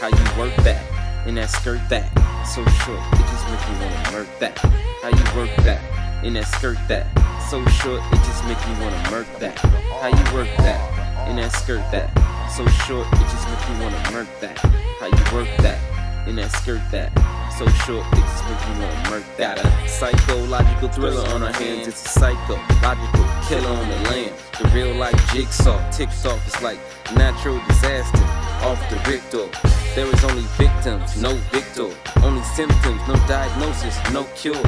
that in that skirt that. So short, it just make me wanna murk that. How you work that? In that skirt that. So short, it just make me wanna murk that. How you work that? In that skirt that. So short, it just make me wanna murk that. How you work that? In that skirt that. So short, it just make me wanna murk that. A psychological thriller on our hands. It's a psychological killer on the land. The real life jigsaw. TikTok it's like natural disaster off the Richter. There is only victims, no victor. Only symptoms, no diagnosis, no cure.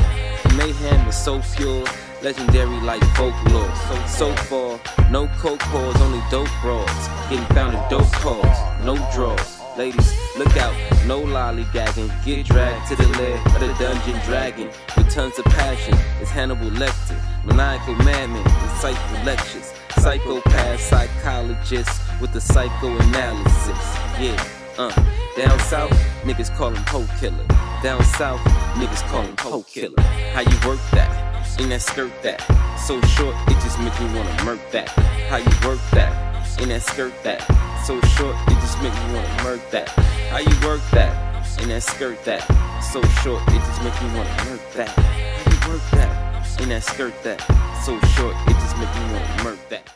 Mayhem is so pure, legendary like folklore. So, so far, no coke calls, only dope bras. Getting found in dope cars, no draws. Ladies, look out, no lollygagging. Get dragged to the lair of the dungeon dragon with tons of passion. It's Hannibal Lecter, maniacal madman, insightful lectures. Psychopath psychologist with the psychoanalysis. Yeah, uh. Down south, niggas call him hoe killer. Down south, niggas call him hoe killer. How you work that? In that skirt that. So short, it just make me wanna murk that. How you work that? In that skirt that. So short, it just make me wanna murk that. How you work that? In that skirt that. So short, it just make me wanna murk that. How you work that? In that skirt that. So short, it just make me wanna murk that.